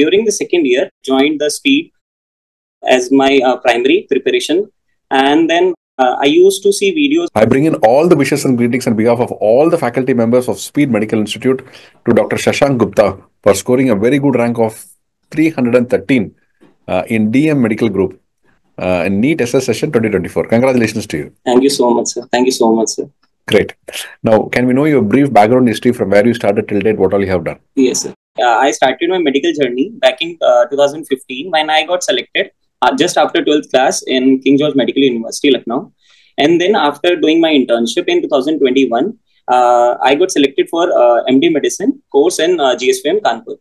during the second year, joined the speed as my uh, primary preparation. And then uh, I used to see videos. I bring in all the wishes and greetings on behalf of all the faculty members of Speed Medical Institute to Dr. Shashank Gupta for scoring a very good rank of 313 uh, in DM Medical Group uh, in NEET SS session 2024. Congratulations to you. Thank you so much, sir. Thank you so much, sir. Great. Now, can we know your brief background history from where you started till date, what all you have done? Yes, sir. Uh, I started my medical journey back in uh, 2015 when I got selected uh, just after 12th class in King George Medical University, Lucknow. And then after doing my internship in 2021, uh, I got selected for uh, MD Medicine course in uh, GSVM Kanpur.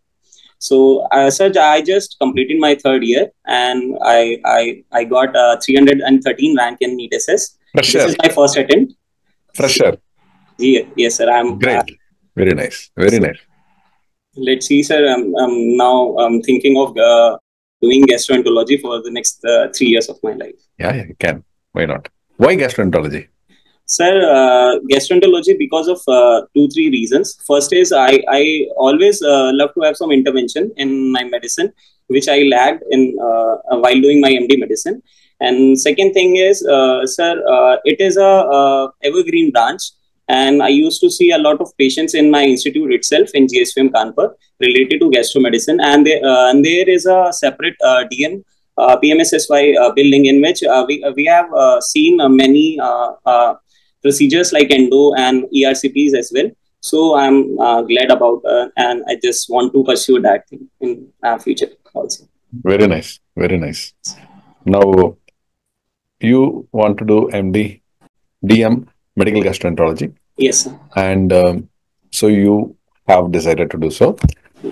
So as such, I just completed my third year and I I, I got a 313 rank in NEET SS. This is my first attempt. Fresher. Yeah, yes, sir. I'm Great. Very nice. Very nice. Let's see, sir. I'm, I'm now I'm thinking of uh, doing gastroenterology for the next uh, three years of my life. Yeah, yeah, you can. Why not? Why gastroenterology? Sir, uh, gastroenterology because of uh, two, three reasons. First is I, I always uh, love to have some intervention in my medicine, which I lacked in uh, while doing my MD medicine. And second thing is, uh, sir, uh, it is a, evergreen branch, and I used to see a lot of patients in my institute itself in GSVM Kanpur related to gastromedicine, and there, uh, and there is a separate uh, DM uh, PMSSY uh, building in which uh, we we have uh, seen uh, many uh, uh, procedures like endo and ERCPs as well. So I'm uh, glad about, uh, and I just want to pursue that thing in uh, future also. Very nice. Very nice. Now, you want to do MD, DM, medical gastroenterology, Yes, sir. and um, so you have decided to do so.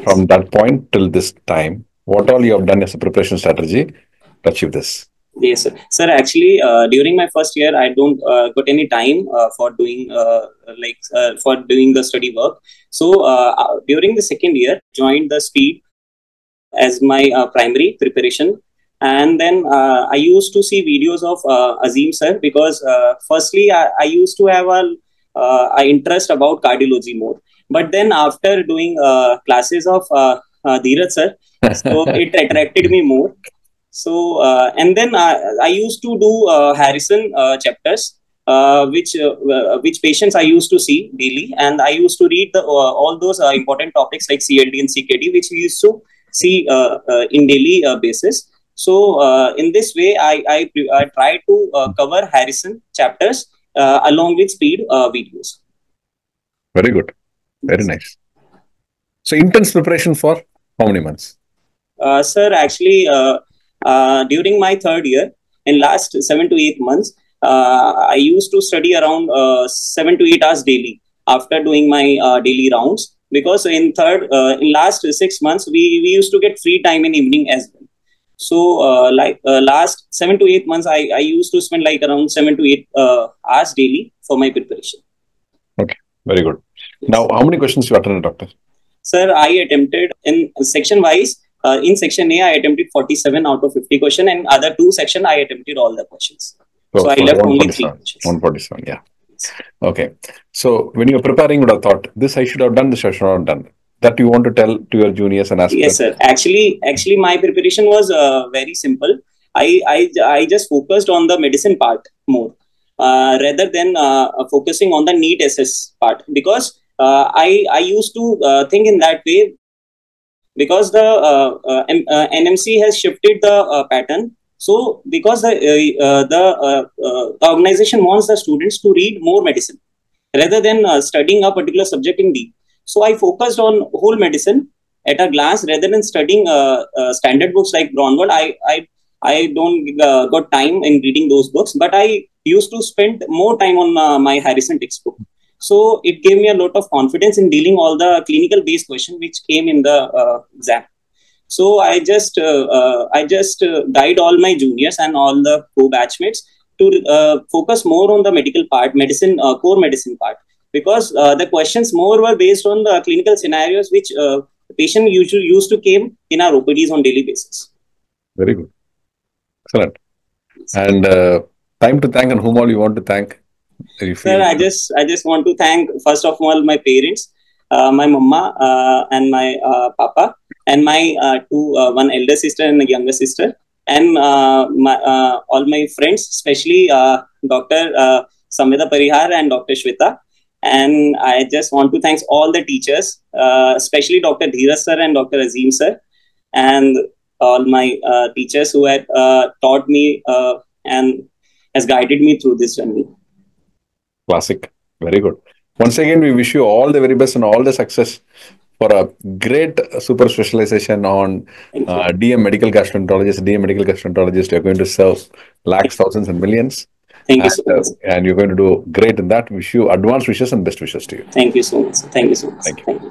From that point till this time, what all you have done as a preparation strategy to achieve this? Yes, sir. Sir, actually, uh, during my first year, I don't uh, got any time uh, for doing uh, like uh, for doing the study work. So uh, uh, during the second year, joined the speed as my uh, primary preparation, and then uh, I used to see videos of uh, Azim sir because uh, firstly I, I used to have a, uh, interest about cardiology more, but then after doing uh, classes of uh, Dheeraj sir, so it attracted me more. So uh, and then I, I used to do uh, Harrison uh, chapters, uh, which uh, which patients I used to see daily, and I used to read the, uh, all those uh, important topics like CLD and CKD, which we used to see in daily uh, basis. So uh, in this way, I I, I try to uh, cover Harrison chapters uh, along with speed uh, videos. Very good. Very nice. So intense preparation for how many months? Uh, sir, actually, uh, uh, during my third year, in last seven to eight months, uh, I used to study around uh, seven to eight hours daily after doing my uh, daily rounds. Because in third, uh, in last six months, we, we used to get free time in evening as well. So, uh, like uh, last seven to eight months, I, I used to spend like around seven to eight uh, hours daily for my preparation. Okay, very good. Now, how many questions you attended, doctor? Sir, I attempted in section wise. Uh, in section A, I attempted 47 out of 50 question, and other two section I attempted all the questions. So I left only three 147. questions. 147, yeah. Okay. So when you're preparing, you would have thought, this I should have done, this I should have done. That you want to tell to your juniors and ask Yes, sir. Actually, actually, my preparation was uh, very simple. I, I I just focused on the medicine part more uh, rather than uh, focusing on the NEET SS part because uh, I I used to uh, think in that way because the uh, M- uh, NMC has shifted the uh, pattern. So because the uh, uh, the, the organization wants the students to read more medicine rather than uh, studying a particular subject in deep. So I focused on whole medicine at a glance rather than studying uh, uh, standard books like Braunwald. I I I don't uh, got time in reading those books, but I used to spend more time on uh, my Harrison textbook. So it gave me a lot of confidence in dealing all the clinical based questions which came in the uh, exam. So I just uh, I just guide all my juniors and all the co-batchmates to focus more on the medical part, medicine core medicine part, because uh, the questions more were based on the clinical scenarios which uh, the patient usually used to came in our OPDs on daily basis. Very good. Excellent. And uh, time to thank and whom all you want to thank. Sir, I just I just want to thank first of all my parents, uh, my mama uh, and my uh, papa and my uh, two uh, one elder sister and a younger sister, and uh, my, uh, all my friends, especially uh, Dr. Uh, Samveda Parihar and Dr. Shweta. And I just want to thank all the teachers, uh, especially Dr. Dheeraj sir and Dr. Azim sir, and all my uh, teachers who had uh, taught me uh, and has guided me through this journey. Classic. Very good. Once again, we wish you all the very best and all the success for a great super specialization on uh, DM medical gastroenterologist, DM medical gastroenterologist. You're going to serve lakhs, thousands, and millions. Thank you And, so much. and you're going to do great in that. Wish you advanced wishes and best wishes to you. Thank you so much. Thank you so much. Thank you. Thank you.